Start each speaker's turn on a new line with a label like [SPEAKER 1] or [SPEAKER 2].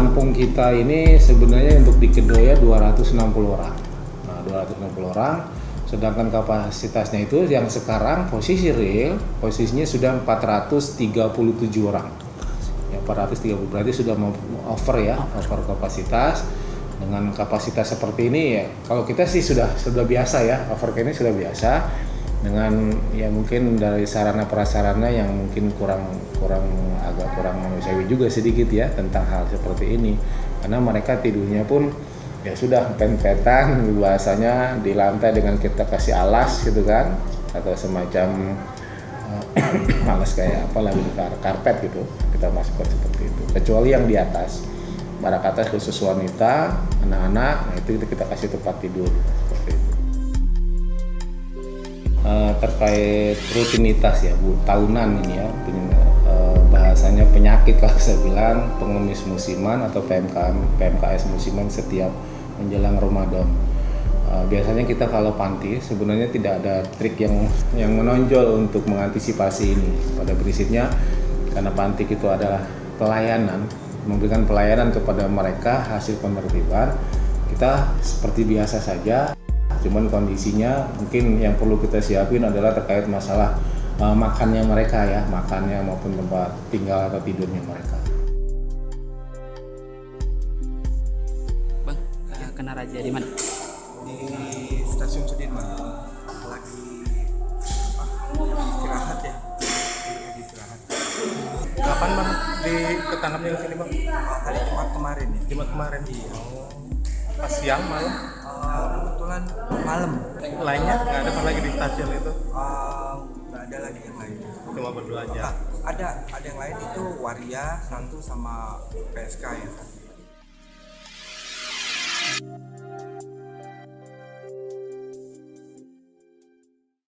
[SPEAKER 1] kampung kita ini sebenarnya untuk di Kedoya 260 orang. Nah, 260 orang sedangkan kapasitasnya itu yang sekarang posisi real posisinya sudah 437 orang. Ya 430 berarti sudah mau over ya, over kapasitas. Dengan kapasitas seperti ini ya kalau kita sih sudah sudah biasa ya, over ini sudah biasa dengan ya mungkin dari sarana prasarana yang mungkin kurang kurang agak kurang manusiawi juga sedikit ya tentang hal seperti ini. Karena mereka tidurnya pun ya sudah pen-petan bahasanya di lantai dengan kita kasih alas gitu kan atau semacam uh, alas kayak apa lagi karpet gitu kita masukkan seperti itu. Kecuali yang di atas. Barak atas khusus wanita anak-anak nah itu kita kasih tempat tidur seperti itu terkait rutinitas ya bu. Tahunan ini ya uh, bahasanya penyakit kalau saya bilang pengemis musiman atau PMK PMKS musiman setiap menjelang Ramadan. Uh, biasanya kita kalau panti sebenarnya tidak ada trik yang yang menonjol untuk mengantisipasi ini. Pada prinsipnya karena panti itu adalah pelayanan memberikan pelayanan kepada mereka hasil penertiban kita seperti biasa saja cuman kondisinya mungkin yang perlu kita siapin adalah terkait masalah uh, makannya mereka ya makannya maupun tempat tinggal atau tidurnya mereka.
[SPEAKER 2] Bang uh, kena raja di mana?
[SPEAKER 3] Di stasiun Sudirman. Lagi apa? Istirahat ya? Lagi istirahat.
[SPEAKER 4] Kapan bang? Di ketangkapnya ke sini bang?
[SPEAKER 3] hari Jumat kemarin ya.
[SPEAKER 4] Jumat kemarin.
[SPEAKER 3] iya.
[SPEAKER 4] Pas siang malam.
[SPEAKER 3] Uh, malam
[SPEAKER 4] Lainnya nggak ada pas lagi di stasiun itu.
[SPEAKER 3] Uh, nggak ada lagi yang lain
[SPEAKER 4] Cuma berdua aja.
[SPEAKER 3] Ada ada yang lain itu Waria satu sama PSK ya